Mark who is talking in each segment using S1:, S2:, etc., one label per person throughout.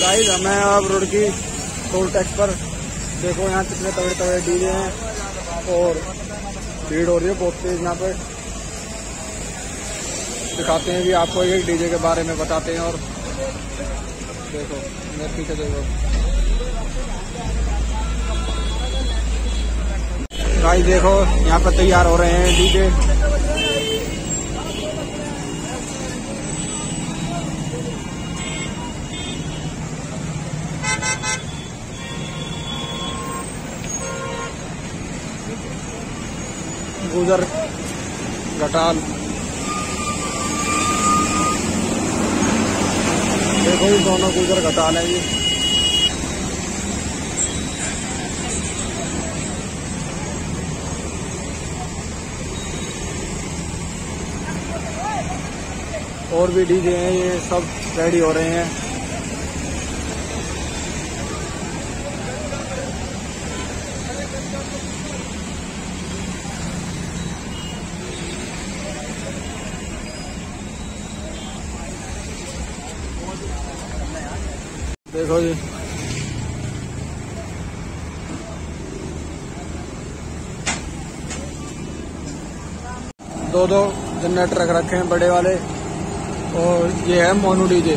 S1: Guys हमें अब Roorkee toll tax पर देखो यहाँ कितने तगड़े तगड़े डीजे हैं और भीड़ हो रही है, बहुत तेज यहाँ पे। दिखाते हैं भी आपको एक डीजे के बारे में बताते हैं और देखो मेरे पीछे देखो। गाइस देखो, यहाँ पर तैयार हो रहे हैं डीजे। गुजर घटाल। देखो ये दोनों गुजर घटाल है ये और भी डीजे हैं, ये सब रेडी हो रहे हैं। देखो जी। दो दो जनरेटर रख रखे हैं बड़े वाले। और ये है मोनू डीजे।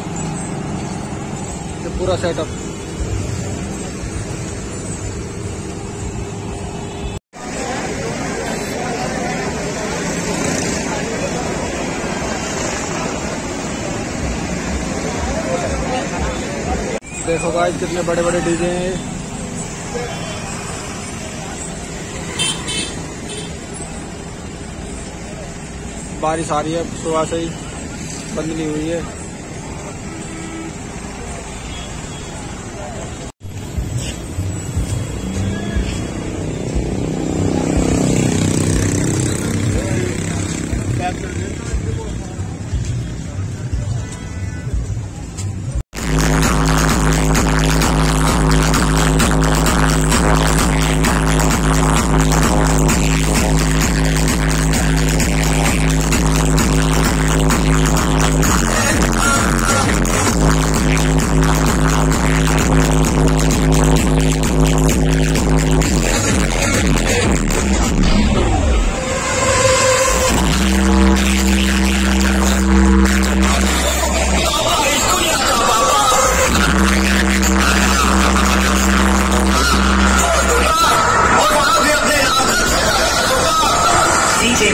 S1: ये पूरा सेटअप देखो गाइस कितने बड़े बड़े डीजे हैं बारिश आ रही है, सुबह से ही बंद नहीं हुई है।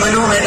S2: volumen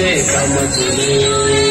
S3: समझ ले